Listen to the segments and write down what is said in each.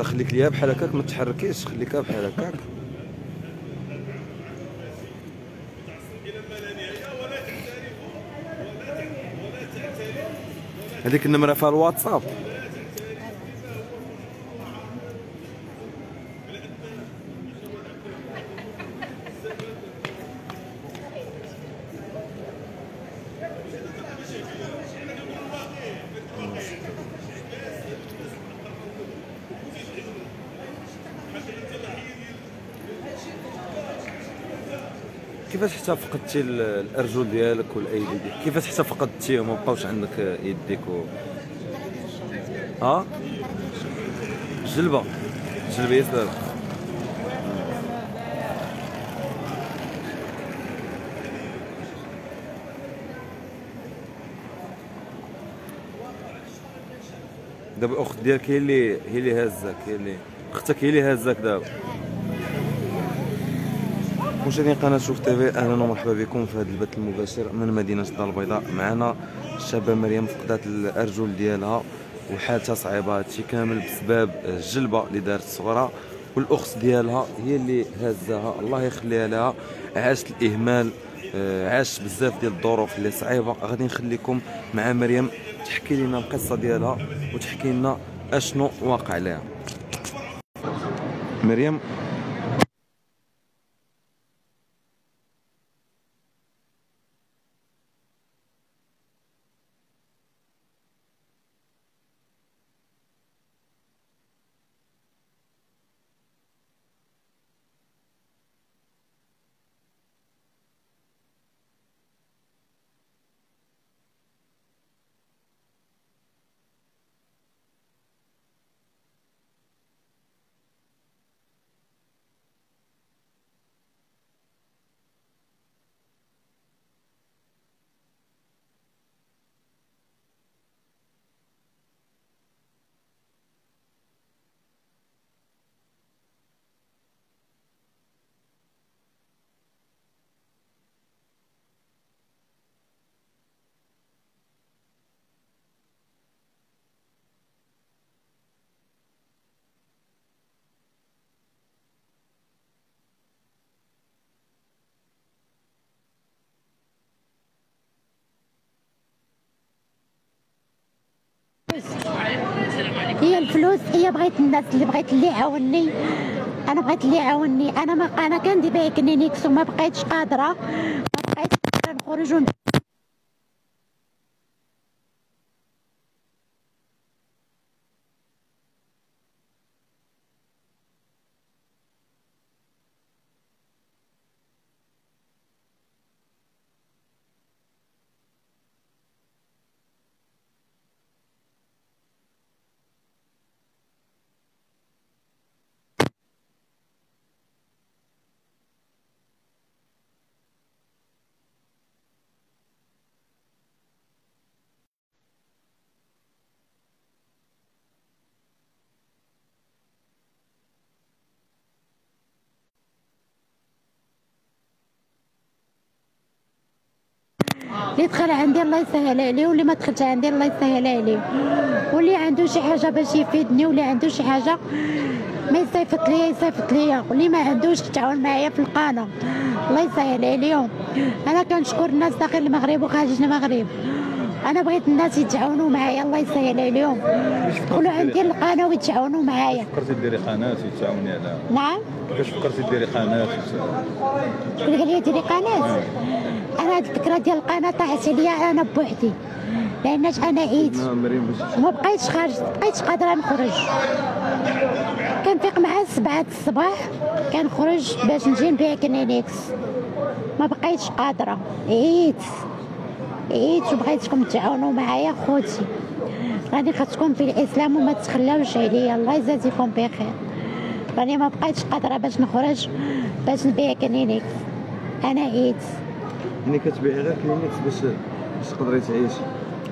خليك ليها بحال هكاك ما تحركيش خليكها بحال هكاك. هذيك النمرة فيها الواتساب. كيفاش حتى فقدتي ال- الأرجل ديالك والأيدي ديالك؟ كيفاش حتى فقدتيهم وما بقاوش عندك يديك و... ها؟ جلبة. جلبة يسلم دابا الاخت ديالك هي اللي هي اللي هازاك هي اللي أختك هي اللي هازاك دابا. مشاهدين قناة شوف تيفي أهلا ومرحبا بكم في هذا البث المباشر من مدينة الدار البيضاء. معنا الشابة مريم فقدات الأرجل ديالها وحالتها صعيبة. هادشي كامل بسبب الجلبة اللي دارت صغرى والأخت ديالها هي اللي هزاها الله يخليها لها. عاشت الإهمال آه، عاشت بزاف ديال الظروف اللي صعيبة. غادي نخليكم مع مريم تحكي لنا القصة ديالها وتحكي لنا أشنو واقع لها. مريم هي الفلوس هي بغيت الناس اللي بغيت اللي يعاونني. أنا بغيت اللي يعاونني. أنا ما أنا كندير بها كلينيكس وما بقيتش قادرة. ما بقيتش نخرج اللي دخل عندي الله يسهل عليه واللي ما دخلش عندي الله يسهل عليه. واللي عنده شي حاجة باش يفيدني واللي عنده شي حاجة ما يصيفط ليا يصيفط ليا. واللي ما عندوش تعاون معايا في القناه الله يسهل عليهم. أنا كنشكر الناس داخل المغرب وخارج المغرب. أنا بغيت الناس يتعاونوا معايا الله يسهل عليهم. يدخلوا عندي القناه ويتعاونوا معايا. فكرتي ديري قناة وتعاوني على؟ نعم. كيفاش فكرتي ديري قناة قال لي ديري قناة. أنا هاد الفكرة ديال القناة طاحت عليا أنا بوحدي. لأناش أنا مريم. باش وما بقيتش خارج ما بقيتش قادرة نخرج. كنفيق مع سبعة الصباح كنخرج باش نجي نبيع كلينيكس ما بقيتش قادرة. عييت عييت وبغيتكم تعاونوا معايا خوتي. راني خاصكم في الإسلام وما تخلاوش عليا. الله يجازيكم بخير. راني ما بقيتش قادرة باش نخرج باش نبيع كلينيكس أنا عييت يعني كتبيعي غير كلينيكس باش باش تقدري تعيشي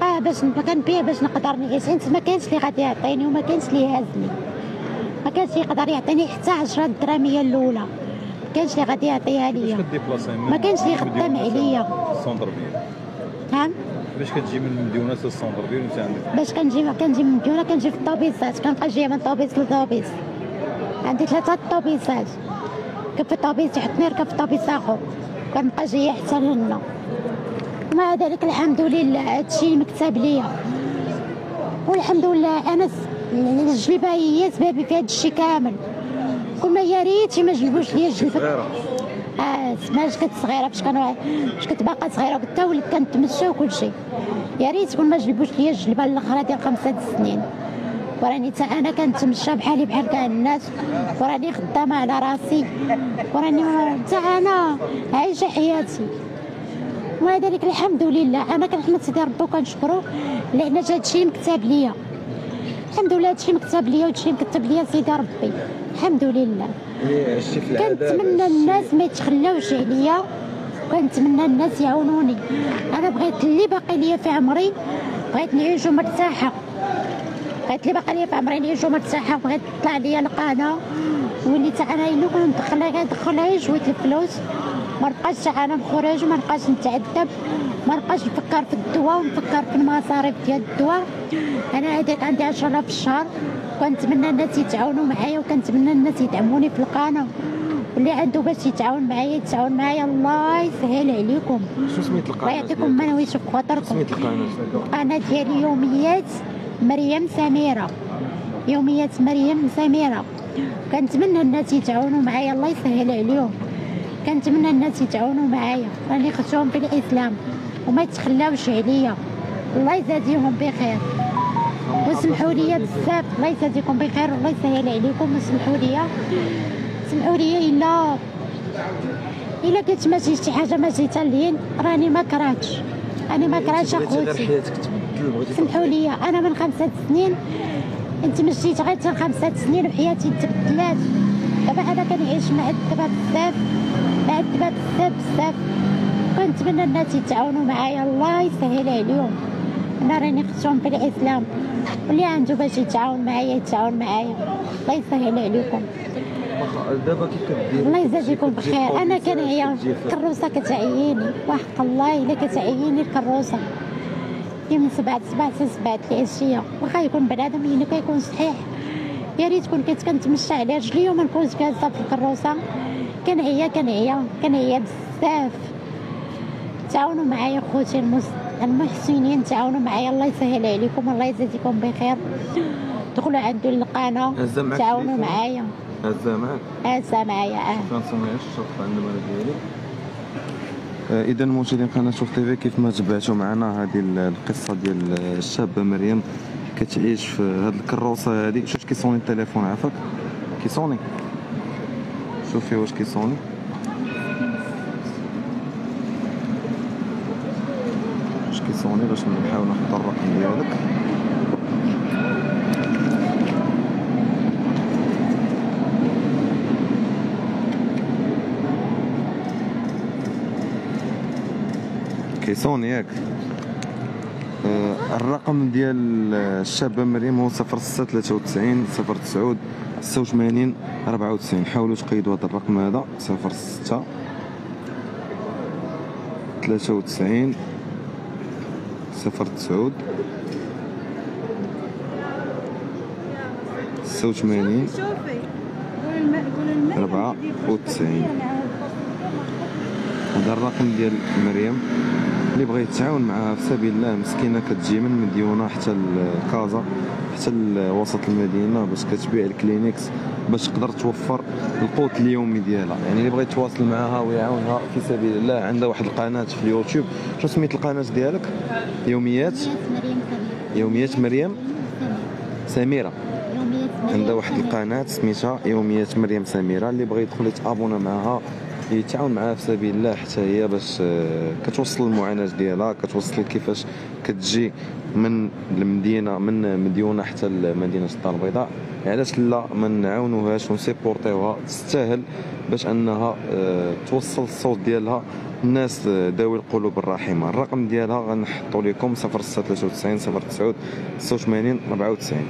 آه باش كنبيع باش نقدر نعيش انت ما كانش اللي غادي يعطيني وما كانش اللي يهزني. ما كانش اللي يقدر يعطيني حتى 10 دراهم هي الأولى. ما كانش اللي غادي يعطيها ليا. ما كانش اللي خدام عليا. نعم باش كتجي من مديونه لل centre انت عندك. باش كنجي كنجي من مديونه كنجي في الطوبيسات كنبقى جاية من طوبيس لطوبيس عندي ثلاثة طوبيسات في طوبيس يحطني نركب في طوبيس آخر. كنبقى جاية حتى لهنا. مع ذلك الحمد لله هادشي مكتاب ليا. والحمد لله أنا الجلبة هي سببي في هادشي كامل. كنا يا ريتي ما جلبوش ليا الجلبة. سمعت كنت صغيرة باش كان باش كنت باقا صغيرة وقتها وليت كنتمشى وكل شيء. يا ريت كون ما جلبوش ليا الجلبة الأخرى ديال خمسة سنين وراني تا أنا كنتمشى بحالي بحال كاع الناس. وراني خدامة على راسي. وراني تا أنا عايشة حياتي. ومع الحمد لله. أنا كنحمد سيدي ربي وكنشكرو لأن هادشي مكتاب ليا. الحمد لله هادشي مكتاب ليا وهادشي مكتب ليا سيدي ربي. الحمد لله اللي العذاب كنتمنى الناس ما يتخلاوش عليا وكنتمنى الناس يعاونوني. أنا بغيت اللي باقي ليا في عمري بغيت نعيشو مرتاحة. بغيت اللي باقي ليا في عمري نعيشو مرتاحة بغيت تطلع ليا القناة. وليت أنا إلا كنت ندخلها ندخلها شوية الفلوس. ما نبقاش أنا نخرج ما نبقاش نتعذب ما نبقاش نفكر في الدواء ونفكر في المصاريف ديال الدواء. أنا هذاك عندي 10000 في الشهر. كنتمنى الناس يتعاونوا معايا وكنتمنى الناس يدعموني في القناة. واللي عنده باش يتعاون معايا يتعاون معايا. الله يسهل عليكم. شو سميت القناة؟ ويعطيكم ما نويش في خاطركم. سميت القناة؟ القناه ديالي يوميات مريم سميرة. يوميات مريم سميرة. كنتمنى الناس يتعاونوا معايا. الله يسهل عليهم. كنتمنى الناس يتعاونوا معايا. راني خدتهم في الإسلام. وما يتخلاوش عليا. الله يزاديهم بخير. وسمحوا لي بزاف. الله يجازيكم بخير والله يسهل عليكم وسمحوا لي سمحوا لي الا إلا كنت ماشي شي حاجة ماشي تالين راني ما كرهتش. أنا ما كرهتش أخوتي. سمحوا لي أنا من خمسة سنين انت مشيت غير حتى خمسة سنين وحياتي تبدلات. دابا أنا كنعيش معذبه بزاف معذبه بزاف بزاف. كنتمنى الناس يتعاونوا معايا. الله يسهل عليهم. راني خدتهم في الإسلام. واللي عنده باش يتعاون معايا يتعاون معايا. الله يسهل عليكم. دابا كي كدير الله يجازيكم بخير. أنا كنعيا الكروسه كتعييني. وحق الله إلا كتعييني الكروسة. من سبعة سبعة سبعة العشية واخا يكون بنادم يعني كيكون صحيح. يا ريت كون كنت كنتمشى على رجلي وما نكونش جالسة في الكروسة. كنعيا كنعيا كنعيا بزاف. تعاونوا معايا خوتي المس... المحسنين تعاونوا معايا الله يسهل عليكم الله يجازيكم بخير. دخلوا عندو هزا معاك تعاونوا؟ معايا. هزا معاك هازا معايا آه. الشرط عند ديالي اذا مشاهدين قناه شوف تيفي كيف ما تبعتوا معنا هذه ال- القصة ديال الشابه مريم كتعيش في هذه الكروسة هذه شوف كيصوني التليفون عافاك كيصوني شوفي واش كيصوني كيصوني باش نحاول نحط الرقم ديالك. كيصوني ياك. آه، الرقم ديال الشابة مريم هو صفر ستة ثلاثة وتسعين صفر تسعود ستة وثمانين أربعة وتسعين حاولوا تقيدوا هذا الرقم هذا صفر ستة ثلاثة وتسعين. صفر تسعود ستة وثمانين أربعة وتسعين هذا الرقم ديال مريم اللي بغى يتعاون معها في سبيل الله مسكينة كتجي من مديونة حتى لكازا حتى لوسط المدينة باش كتبيع الكلينيكس باش تقدر توفر القوت اليومي ديالها. يعني اللي بغى يتواصل معها ويعاونها في سبيل الله عندها واحد القناة في اليوتيوب. شنو سميت القناة ديالك؟ يوميات؟ يوميات مريم؟ سميرة. عندها واحد القناة سميتها يوميات مريم سميرة اللي بغى يدخل يتابونا معها يتعاون معها في سبيل الله حتى هي باش آه، كتوصل المعاناة ديالها كتوصل كيفاش كتجي من المدينة من مديونة حتى لمدينة الدار البيضاء. علاش لا؟ ما نعاونوهاش ونسيبورتيوها. تستاهل باش أنها آه، توصل الصوت ديالها. الناس آه، ذوي القلوب الرحيمة. الرقم ديالها غنحطو لكم 0693 09 86 94